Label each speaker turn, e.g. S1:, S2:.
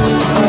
S1: oh,